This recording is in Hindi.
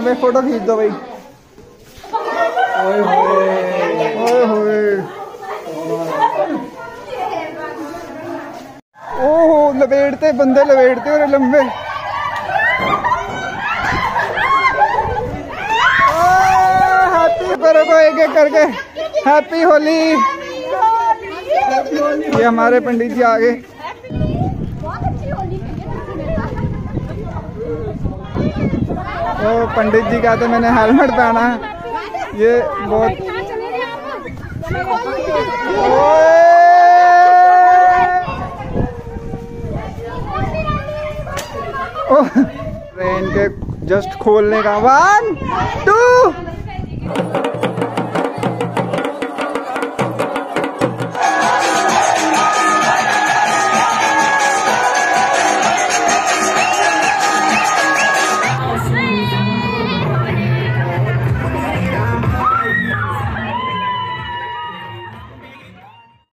यहाँ पे फ़ोटो खींच दो भाई। ओहो लपेटते बंदे लपेटते और लंबे। हैप्पी करो को एक एक करके हैप्पी होली ये हमारे पंडित जी आगे। तो पंडित जी कहते मैंने हेलमेट पहना है। ये बहुत ट्रेन के जस्ट खोलने का वन, टू।